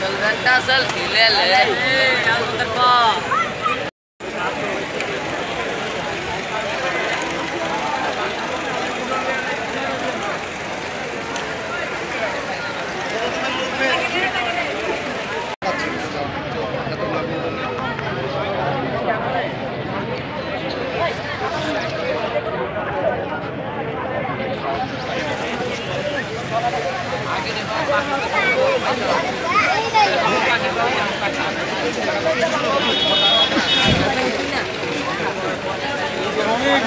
चल बेटा चल ले ले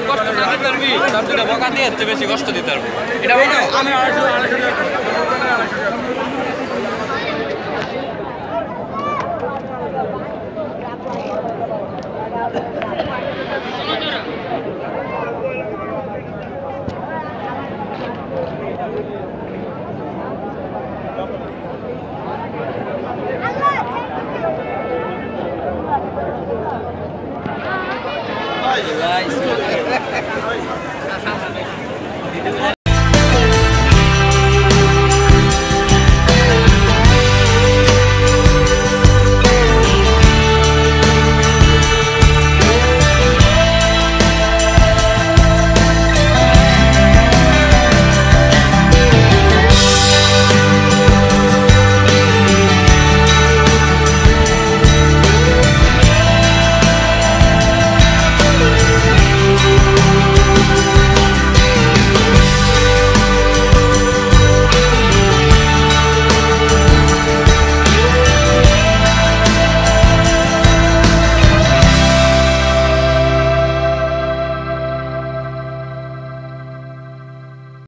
কষ্ট না দিতে পারবি তার দুটা বকা দিয়ে বেশি কষ্ট বলো Guys.